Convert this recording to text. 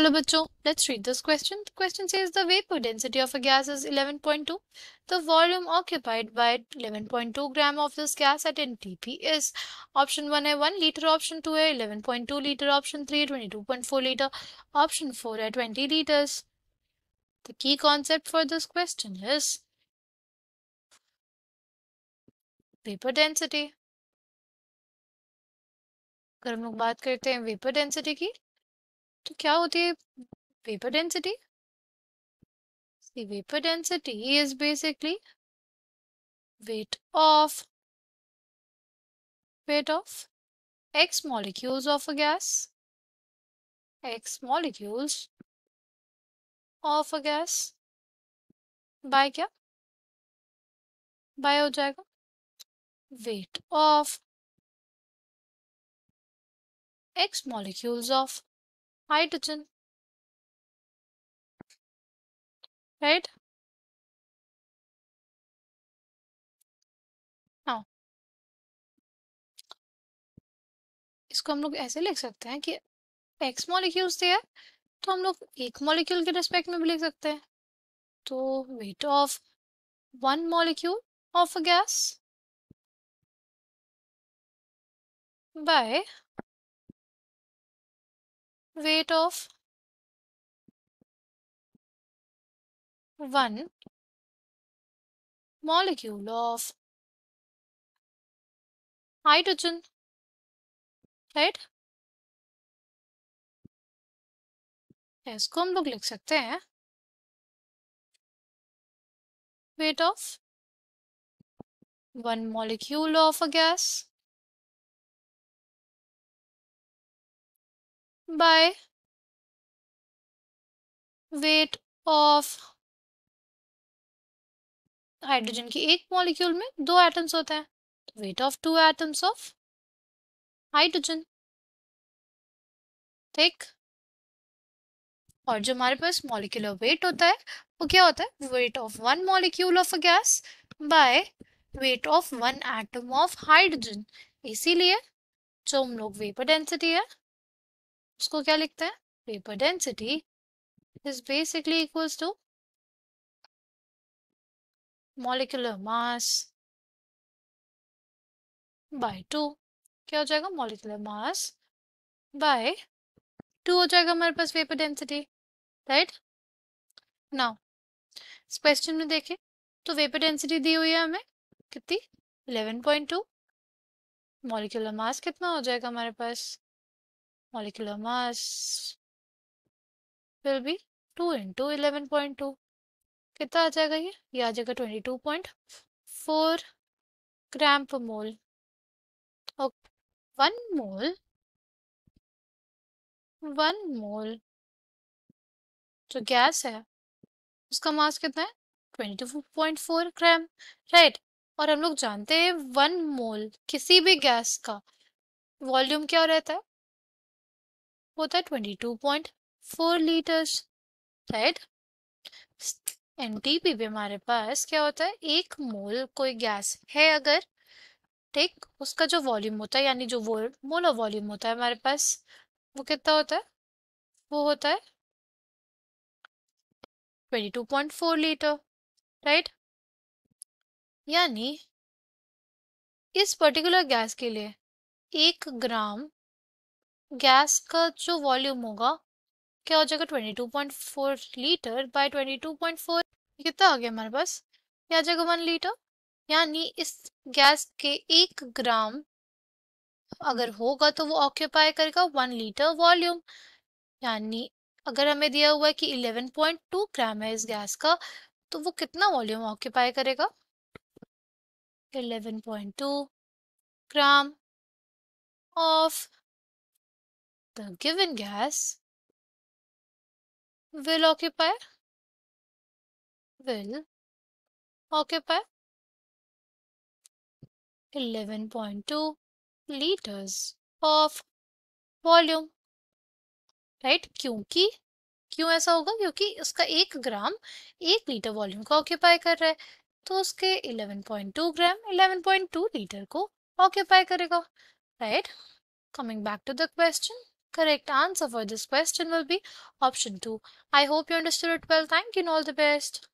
Hello bachcho, let's read this question. The question says the vapor density of a gas is 11.2. The volume occupied by 11.2 gram of this gas at NTP is option 1 है 1 liter, option 2 है 11.2 liter, option 3 22.4 liter, option 4 है 20 liters. The key concept for this question is vapor density. अगर हम लोग बात करते हैं vapour density की तो क्या होती है vapour density the vapor density is basically weight of weight of x molecules of a gas x molecules of a gas by क्या by हो जाएगा weight of x molecules of hydrogen. Right? now इसको हम लोग ऐसे लिख सकते हैं कि एक्स मॉलिक्यूल्स दिया है तो हम लोग एक मॉलिक्यूल के रिस्पेक्ट में भी लिख सकते हैं। तो weight of one molecule of a gas by weight of one molecule of hydrogen right इसको हम लोग लिख सकते हैं weight of one molecule of a gas by weight of hydrogen की एक मॉलिक्यूल में दो एटम्स होते हैं weight of two atoms of hydrogen ठीक? और जो हमारे पास मॉलिक्यूलर वेट होता है, वो क्या होता है? Weight of one molecule of a gas by weight of one atom of hydrogen इसीलिए जो हम लोग वेपर डेंसिटी है उसको क्या लिखते हैं? Vapour density is basically equals to molecular mass by two क्या हो जाएगा? मॉलिकुलर मास बाय टू हो जाएगा हमारे पास वेपर डेंसिटी राइट नाउ इस क्वेश्चन में देखें तो वेपर डेंसिटी दी हुई है हमें कितनी? 11.2 मॉलिकुलर मास कितना हो जाएगा हमारे पास? Molecular mass will be 2 into 11.2 कितना आ जाएगा ये? ये आ जाएगा 22.4 ग्राम पर मोल और वन मोल वन मोल जो गैस है, उसका मास कितना है? 22.4 ग्राम राइट और हम लोग जानते हैं वन मोल किसी भी गैस का वॉल्यूम क्या रहता है? होता है twenty two point four litres right NTP पे हमारे पास क्या होता है? एक मोल कोई गैस है अगर, ठीक? उसका जो वॉल्यूम होता है, यानी जो वो मोलर वॉल्यूम होता है हमारे पास, वो कितना होता है? वो होता है twenty two point four litre right यानी इस पर्टिकुलर गैस के लिए एक ग्राम गैस का जो वॉल्यूम होगा, क्या हो जाएगा 22.4 लीटर? बाय 22.4 कितना आ गया हमारे पास? क्या आ जाएगा वन लीटर? यानी इस गैस के एक ग्राम अगर होगा तो वो ऑक्यूपाई करेगा वन लीटर वॉल्यूम। यानी अगर हमें दिया हुआ है कि 11.2 ग्राम है इस गैस का तो वो कितना वॉल्यूम ऑक्यूपाई करेगा? 11.2 gram of the given gas will occupy will occupy 11.2 liters of volume right right? क्योंकि, क्यों ऐसा होगा? क्योंकि उसका एक ग्राम एक लीटर वॉल्यूम को ऑक्यूपाई कर रहा है। तो उसके 11.2 ग्राम 11.2 लीटर को ऑक्यूपाई करेगा right coming back to the question Correct answer for this question will be option 2. I hope you understood it well. Thank you and all the best.